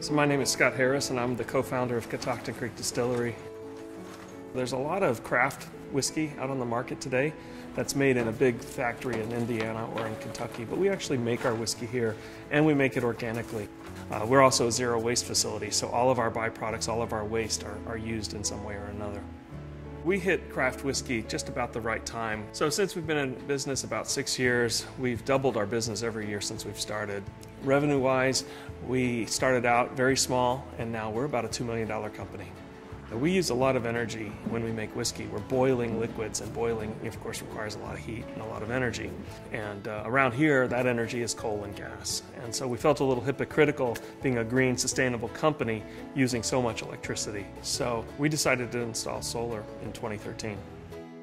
So my name is Scott Harris and I'm the co-founder of Catoctin Creek Distillery. There's a lot of craft whiskey out on the market today that's made in a big factory in Indiana or in Kentucky, but we actually make our whiskey here and we make it organically. Uh, we're also a zero waste facility, so all of our byproducts, all of our waste are, are used in some way or another. We hit craft whiskey just about the right time. So since we've been in business about six years, we've doubled our business every year since we've started. Revenue wise, we started out very small and now we're about a $2 million company. We use a lot of energy when we make whiskey. We're boiling liquids, and boiling, of course, requires a lot of heat and a lot of energy. And uh, around here, that energy is coal and gas. And so we felt a little hypocritical being a green, sustainable company using so much electricity. So we decided to install solar in 2013.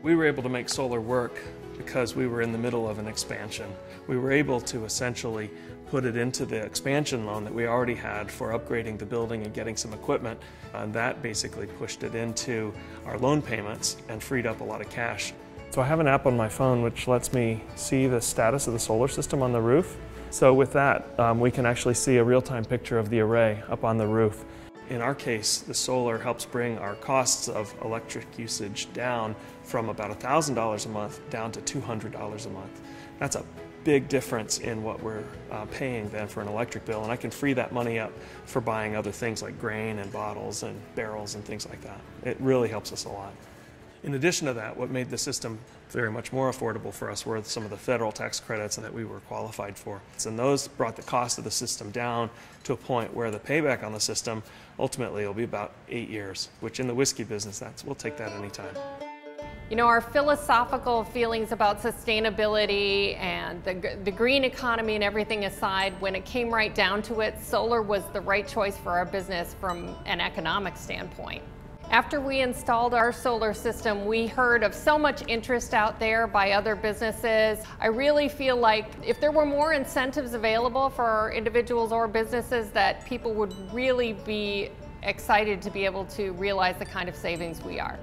We were able to make solar work because we were in the middle of an expansion. We were able to essentially put it into the expansion loan that we already had for upgrading the building and getting some equipment. And that basically pushed it into our loan payments and freed up a lot of cash. So I have an app on my phone which lets me see the status of the solar system on the roof. So with that, um, we can actually see a real-time picture of the array up on the roof. In our case, the solar helps bring our costs of electric usage down from about $1,000 a month down to $200 a month. That's a big difference in what we're uh, paying then for an electric bill, and I can free that money up for buying other things like grain and bottles and barrels and things like that. It really helps us a lot. In addition to that, what made the system very much more affordable for us were some of the federal tax credits that we were qualified for. And those brought the cost of the system down to a point where the payback on the system ultimately will be about eight years, which in the whiskey business, that's, we'll take that anytime. You know, our philosophical feelings about sustainability and the, the green economy and everything aside, when it came right down to it, solar was the right choice for our business from an economic standpoint. After we installed our solar system, we heard of so much interest out there by other businesses. I really feel like if there were more incentives available for individuals or businesses that people would really be excited to be able to realize the kind of savings we are.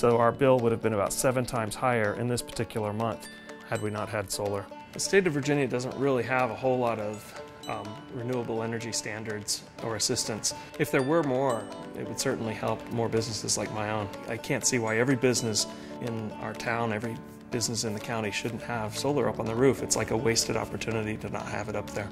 So our bill would have been about seven times higher in this particular month had we not had solar. The state of Virginia doesn't really have a whole lot of um, renewable energy standards or assistance. If there were more, it would certainly help more businesses like my own. I can't see why every business in our town, every business in the county shouldn't have solar up on the roof. It's like a wasted opportunity to not have it up there.